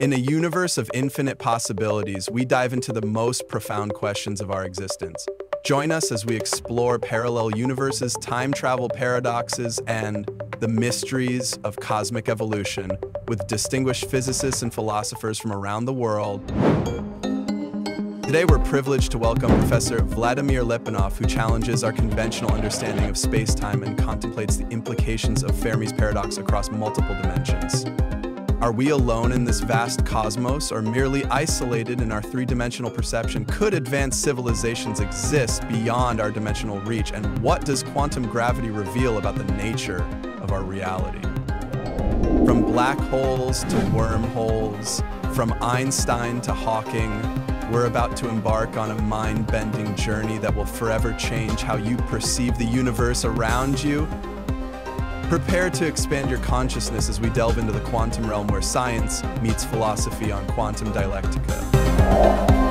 In a universe of infinite possibilities, we dive into the most profound questions of our existence. Join us as we explore parallel universes, time travel paradoxes, and the mysteries of cosmic evolution with distinguished physicists and philosophers from around the world. Today, we're privileged to welcome Professor Vladimir Liponov, who challenges our conventional understanding of space-time and contemplates the implications of Fermi's paradox across multiple dimensions. Are we alone in this vast cosmos or merely isolated in our three-dimensional perception? Could advanced civilizations exist beyond our dimensional reach? And what does quantum gravity reveal about the nature of our reality? From black holes to wormholes, from Einstein to Hawking, we're about to embark on a mind-bending journey that will forever change how you perceive the universe around you Prepare to expand your consciousness as we delve into the quantum realm where science meets philosophy on quantum dialectica.